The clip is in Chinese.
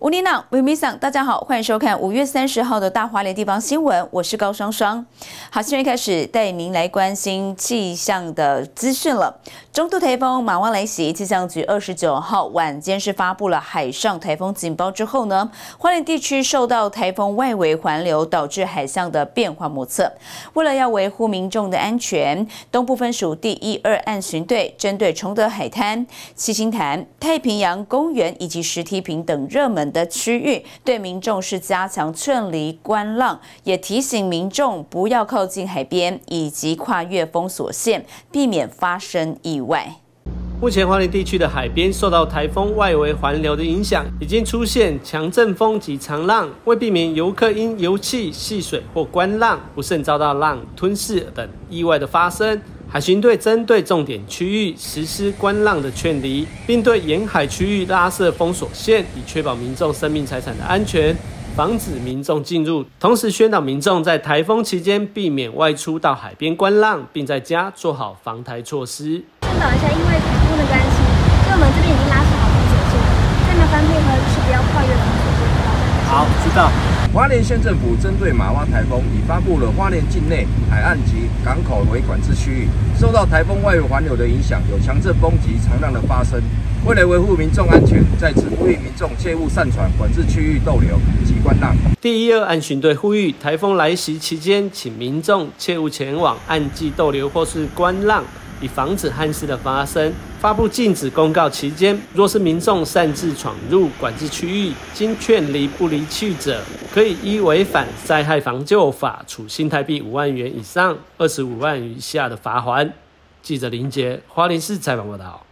吴丽娜、维米桑，大家好，欢迎收看五月三十号的大华联地方新闻，我是高双双。好，现在开始带您来关心气象的资讯了。中度台风马湾来袭，气象局二十九号晚间是发布了海上台风警报之后呢，花莲地区受到台风外围环流导致海象的变化莫测。为了要维护民众的安全，东部分属第一二岸巡队针对崇德海滩、七星潭、太平洋公园以及石梯坪等热门。的区域对民众是加强劝离观浪，也提醒民众不要靠近海边以及跨越封锁线，避免发生意外。目前花莲地区的海边受到台风外围环流的影响，已经出现强阵风及长浪。为避免游客因游气、戏水或观浪不慎遭到浪吞噬等意外的发生。海巡队针对重点区域实施观浪的劝离，并对沿海区域拉设封锁线，以确保民众生命财产的安全，防止民众进入。同时宣导民众在台风期间避免外出到海边观浪，并在家做好防台措施。宣导一下，因为台风的关系，所以我们这边已经拉设好封锁线，再麻烦配合就是不要跨越封锁线。好，知道。花莲县政府针对马湾台风，已发布了花莲境内海岸及港口为管制区域，受到台风外围环流的影响，有强阵风及长浪的发生。为了维护民众安全，在此呼吁民众切勿擅闯管制区域逗留及观浪。第一二岸巡队呼吁，台风来袭期间，请民众切勿前往岸际逗留或是观浪。以防止憾事的发生，发布禁止公告期间，若是民众擅自闯入管制区域，经劝离不离去者，可以依违反灾害防救法处新台币五万元以上二十五万以下的罚款。记者林杰，花莲市采访报道。